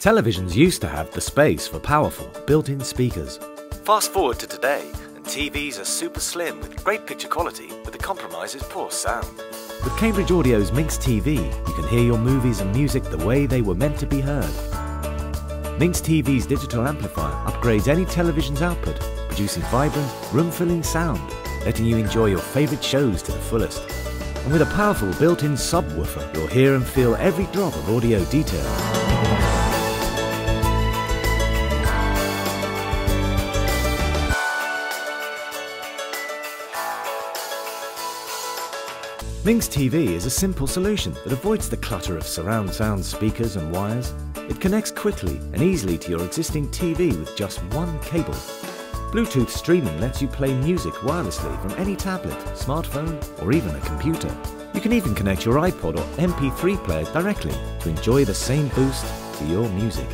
Televisions used to have the space for powerful, built-in speakers. Fast forward to today, and TVs are super slim with great picture quality, but the compromise is poor sound. With Cambridge Audio's Minx TV, you can hear your movies and music the way they were meant to be heard. Minx TV's digital amplifier upgrades any television's output, producing vibrant, room-filling sound, letting you enjoy your favourite shows to the fullest. And with a powerful built-in subwoofer, you'll hear and feel every drop of audio detail. Minx TV is a simple solution that avoids the clutter of surround sound speakers and wires. It connects quickly and easily to your existing TV with just one cable. Bluetooth streaming lets you play music wirelessly from any tablet, smartphone or even a computer. You can even connect your iPod or MP3 player directly to enjoy the same boost to your music.